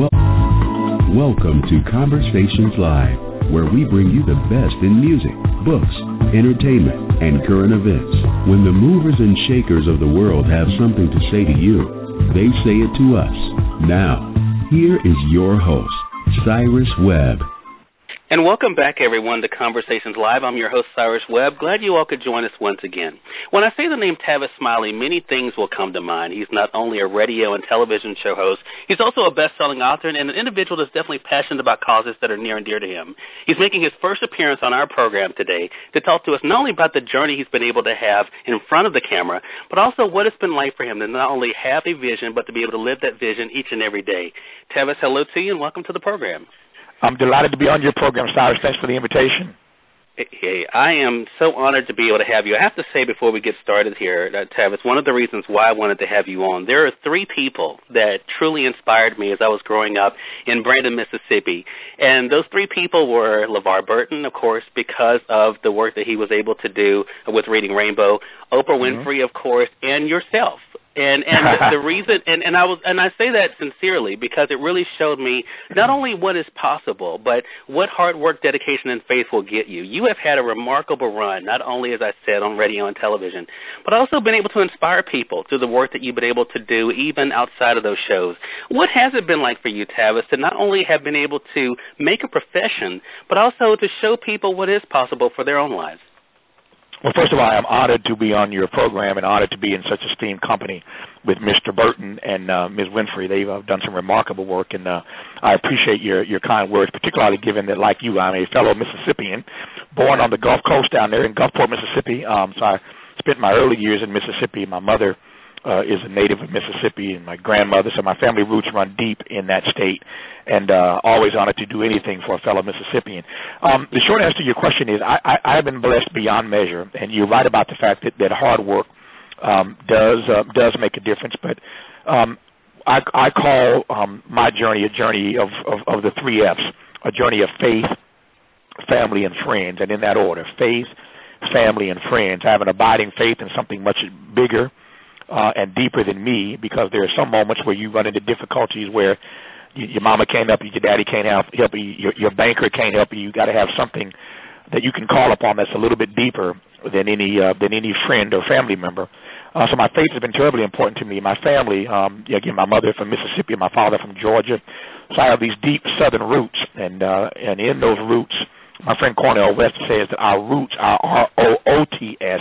Well, welcome to Conversations Live, where we bring you the best in music, books, entertainment, and current events. When the movers and shakers of the world have something to say to you, they say it to us. Now, here is your host, Cyrus Webb. And welcome back, everyone, to Conversations Live. I'm your host, Cyrus Webb. Glad you all could join us once again. When I say the name Tavis Smiley, many things will come to mind. He's not only a radio and television show host, he's also a best-selling author and an individual that's definitely passionate about causes that are near and dear to him. He's making his first appearance on our program today to talk to us not only about the journey he's been able to have in front of the camera, but also what it's been like for him to not only have a vision, but to be able to live that vision each and every day. Tavis, hello to you and welcome to the program. I'm delighted to be on your program, Cyrus. Thanks for the invitation. Hey, I am so honored to be able to have you. I have to say before we get started here, uh, Tavis, one of the reasons why I wanted to have you on, there are three people that truly inspired me as I was growing up in Brandon, Mississippi. And those three people were LeVar Burton, of course, because of the work that he was able to do with Reading Rainbow, Oprah mm-hmm. Winfrey, of course, and yourself. And and the, reason and and I was and I say that sincerely because it really showed me not only what is possible, but what hard work, dedication, and faith will get you. You have had a remarkable run, not only as I said on radio and television, but also been able to inspire people through the work that you've been able to do, even outside of those shows. What has it been like for you, Tavis, to not only have been able to make a profession, but also to show people what is possible for their own lives? Well, first of all, I'm honored to be on your program and honored to be in such esteemed company with Mr. Burton and uh, Ms. Winfrey. They've uh, done some remarkable work, and uh, I appreciate your your kind words, particularly given that, like you, I'm a fellow Mississippian, born on the Gulf Coast down there in Gulfport, Mississippi. Um, so I spent my early years in Mississippi. My mother uh, is a native of Mississippi, and my grandmother, so my family roots run deep in that state, and uh, always honored to do anything for a fellow Mississippian. Um, the short answer to your question is I, I, I've been blessed beyond measure, and you're right about the fact that, that hard work um, does uh, does make a difference, but um, I, I call um, my journey a journey of, of, of the three F's, a journey of faith, family, and friends, and in that order, faith, family, and friends. I have an abiding faith in something much bigger uh, and deeper than me because there are some moments where you run into difficulties where you, your mama can't help you, your daddy can't help, help you, your, your banker can't help you. You got to have something that you can call upon that's a little bit deeper than any uh, than any friend or family member. Uh, so my faith has been terribly important to me. My family, um, again, my mother from Mississippi, my father from Georgia. So I have these deep Southern roots, and uh, and in those roots, my friend Cornel West says that our roots, our R O O T S,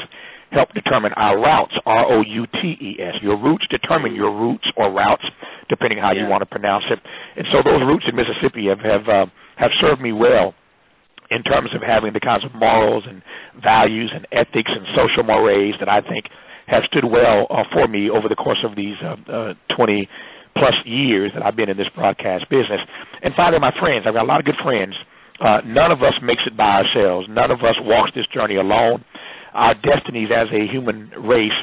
help determine our routes, R O U T E S. Your roots determine your routes or routes, depending how yeah. you want to pronounce it. And so those roots in Mississippi have have uh, have served me well in terms of having the kinds of morals and values and ethics and social mores that I think have stood well uh, for me over the course of these uh, uh, 20 plus years that I've been in this broadcast business. And finally, my friends, I've got a lot of good friends. Uh, none of us makes it by ourselves. None of us walks this journey alone our destinies as a human race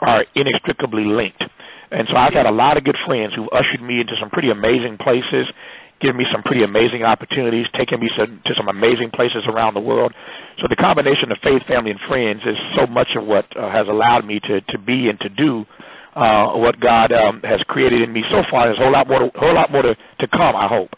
are inextricably linked. And so I've had a lot of good friends who've ushered me into some pretty amazing places, given me some pretty amazing opportunities, taken me some, to some amazing places around the world. So the combination of faith, family, and friends is so much of what uh, has allowed me to, to be and to do uh, what God um, has created in me so far. There's a whole lot more, to, whole lot more to, to come. I hope.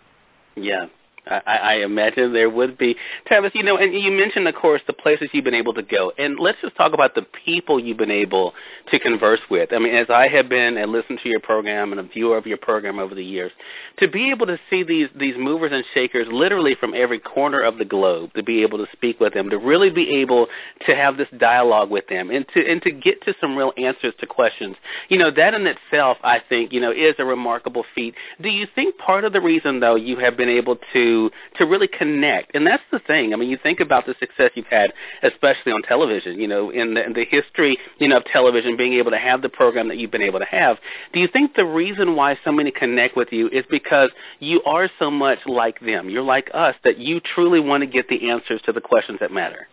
Yeah, I, I imagine there would be. Tavis, you know, and you mentioned, of course, the places you've been able to go. And let's just talk about the people you've been able to converse with. I mean, as I have been and listened to your program and a viewer of your program over the years, to be able to see these, these movers and shakers literally from every corner of the globe, to be able to speak with them, to really be able to have this dialogue with them, and to, and to get to some real answers to questions, you know, that in itself, I think, you know, is a remarkable feat. Do you think part of the reason, though, you have been able to to really connect. And that's the thing. I mean, you think about the success you've had, especially on television. You know, in the, in the history, you know, of television, being able to have the program that you've been able to have. Do you think the reason why so many connect with you is because you are so much like them? You're like us that you truly want to get the answers to the questions that matter.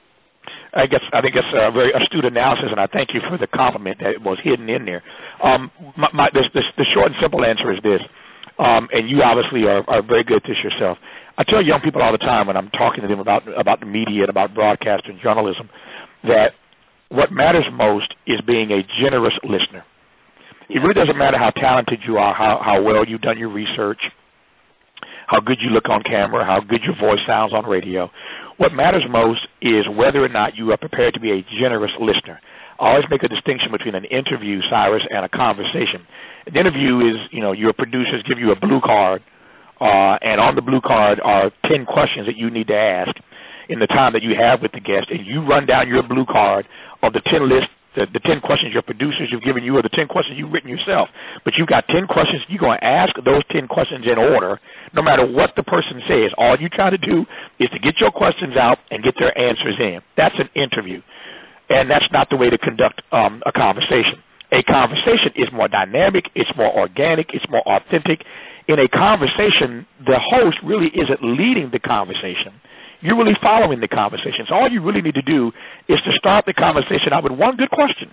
I guess I think it's a very astute analysis, and I thank you for the compliment that was hidden in there. Um, my, my, the, the, the short and simple answer is this, um, and you obviously are, are very good at this yourself. I tell young people all the time when I'm talking to them about about the media and about broadcast and journalism that what matters most is being a generous listener. It really doesn't matter how talented you are, how how well you've done your research, how good you look on camera, how good your voice sounds on radio. What matters most is whether or not you are prepared to be a generous listener. I always make a distinction between an interview, Cyrus, and a conversation. An interview is, you know, your producers give you a blue card, uh, and on the blue card are 10 questions that you need to ask in the time that you have with the guest, and you run down your blue card of the 10 list the, the 10 questions your producers have given you or the 10 questions you've written yourself. But you've got 10 questions. You're going to ask those 10 questions in order, no matter what the person says. All you try to do is to get your questions out and get their answers in. That's an interview. And that's not the way to conduct um, a conversation. A conversation is more dynamic, it's more organic, it's more authentic. In a conversation, the host really isn't leading the conversation you're really following the conversation. So all you really need to do is to start the conversation out with one good question.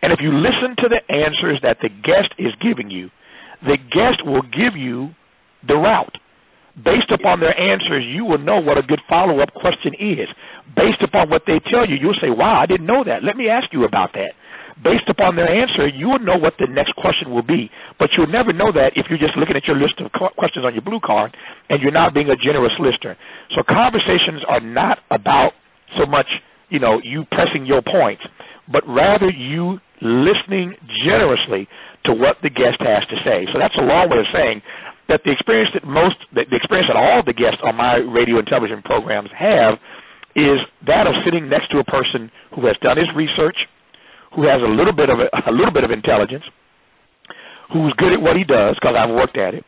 And if you listen to the answers that the guest is giving you, the guest will give you the route. Based upon their answers, you will know what a good follow up question is. Based upon what they tell you, you'll say, Wow, I didn't know that. Let me ask you about that based upon their answer, you will know what the next question will be. But you'll never know that if you're just looking at your list of questions on your blue card and you're not being a generous listener. So conversations are not about so much, you know, you pressing your points, but rather you listening generously to what the guest has to say. So that's a long way of saying that the experience that most, the experience that all the guests on my radio and television programs have is that of sitting next to a person who has done his research, who has a little bit of a, a little bit of intelligence, who's good at what he does because I've worked at it,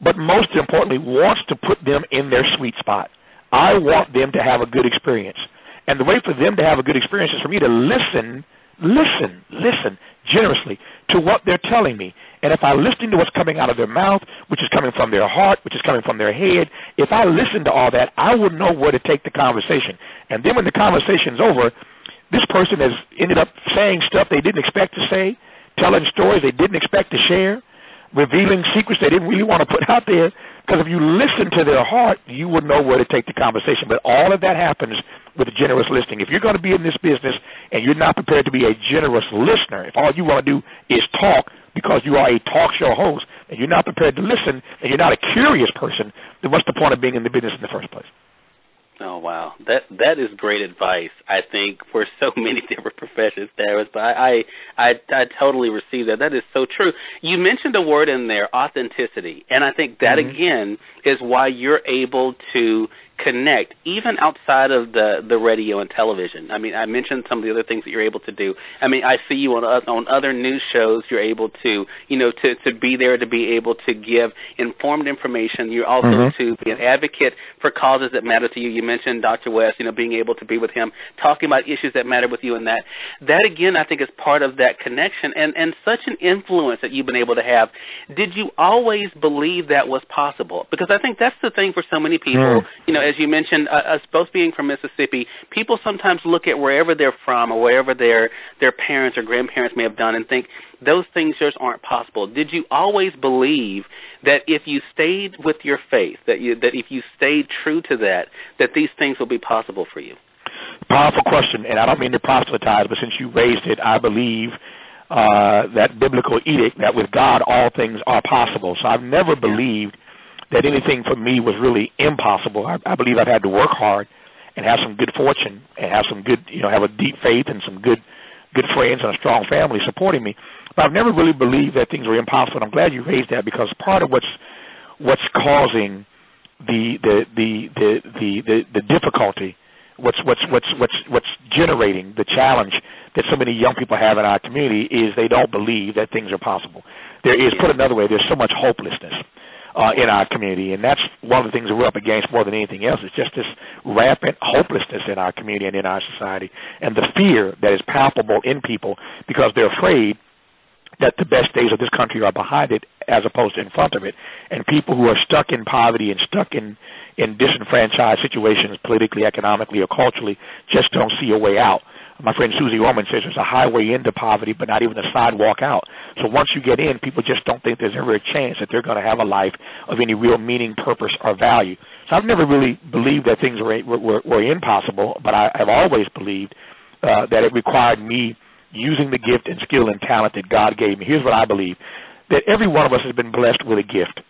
but most importantly wants to put them in their sweet spot. I want them to have a good experience. And the way for them to have a good experience is for me to listen, listen, listen generously to what they're telling me. And if I listen to what's coming out of their mouth, which is coming from their heart, which is coming from their head, if I listen to all that, I will know where to take the conversation. And then when the conversation's over, this person has ended up saying stuff they didn't expect to say, telling stories they didn't expect to share, revealing secrets they didn't really want to put out there. Because if you listen to their heart, you would know where to take the conversation. But all of that happens with a generous listening. If you're going to be in this business and you're not prepared to be a generous listener, if all you want to do is talk because you are a talk show host and you're not prepared to listen and you're not a curious person, then what's the point of being in the business in the first place? Oh wow, that that is great advice. I think for so many different professions, Darius. But I, I I totally receive that. That is so true. You mentioned a word in there, authenticity, and I think that mm-hmm. again is why you're able to connect even outside of the the radio and television. I mean, I mentioned some of the other things that you're able to do. I mean, I see you on on other news shows. You're able to you know to to be there to be able to give informed information. You're also mm-hmm. to be an advocate for causes that matter to you. You mentioned Dr. West. You know, being able to be with him, talking about issues that matter with you, and that that again, I think is part of that connection and and such an influence that you've been able to have. Did you always believe that was possible? Because I think that's the thing for so many people. Mm. You know as you mentioned, uh, us both being from Mississippi, people sometimes look at wherever they're from or wherever their their parents or grandparents may have done and think those things just aren't possible. Did you always believe that if you stayed with your faith, that you that if you stayed true to that, that these things will be possible for you? Powerful question, and I don't mean to proselytize, but since you raised it, I believe uh, that biblical edict that with God all things are possible. So I've never believed that anything for me was really impossible. I, I believe I've had to work hard and have some good fortune and have some good, you know, have a deep faith and some good, good friends and a strong family supporting me. But I've never really believed that things were impossible. And I'm glad you raised that because part of what's what's causing the the the the the the, the difficulty what's what's what's what's what's generating the challenge that so many young people have in our community is they don't believe that things are possible. There is, put another way, there's so much hopelessness uh, in our community, and that's one of the things that we're up against more than anything else. It's just this rampant hopelessness in our community and in our society, and the fear that is palpable in people because they're afraid that the best days of this country are behind it as opposed to in front of it. And people who are stuck in poverty and stuck in in disenfranchised situations politically, economically, or culturally just don't see a way out my friend Suze Orman says there's a highway into poverty, but not even a sidewalk out. So once you get in, people just don't think there's ever a chance that they're going to have a life of any real meaning, purpose, or value. So I've never really believed that things were were, were impossible, but I, I've always believed uh, that it required me using the gift and skill and talent that God gave me. Here's what I believe: that every one of us has been blessed with a gift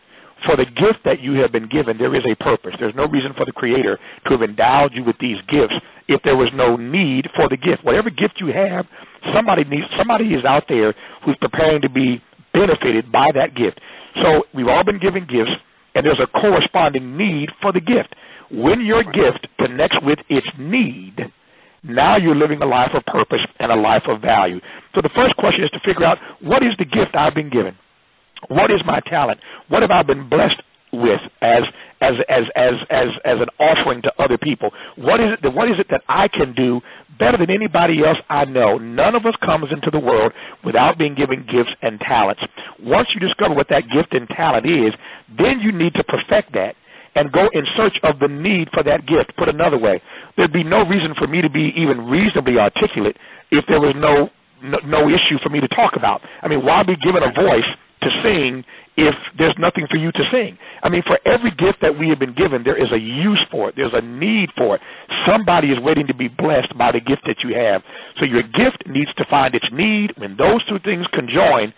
for the gift that you have been given, there is a purpose. There's no reason for the Creator to have endowed you with these gifts if there was no need for the gift. Whatever gift you have, somebody needs somebody is out there who's preparing to be benefited by that gift. So we've all been given gifts, and there's a corresponding need for the gift. When your gift connects with its need, now you're living a life of purpose and a life of value. So the first question is to figure out what is the gift I've been given? What is my talent? What have I been blessed with as as as as as as an offering to other people? What is it that what is it that I can do better than anybody else I know? None of us comes into the world without being given gifts and talents. Once you discover what that gift and talent is, then you need to perfect that and go in search of the need for that gift. Put another way, there'd be no reason for me to be even reasonably articulate if there was no no, no issue for me to talk about. I mean, why be given a voice to sing if there's nothing for you to sing. I mean, for every gift that we have been given, there is a use for it. There's a need for it. Somebody is waiting to be blessed by the gift that you have. So your gift needs to find its need. When those two things conjoin,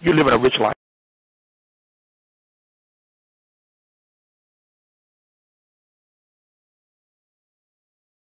you're living a rich life.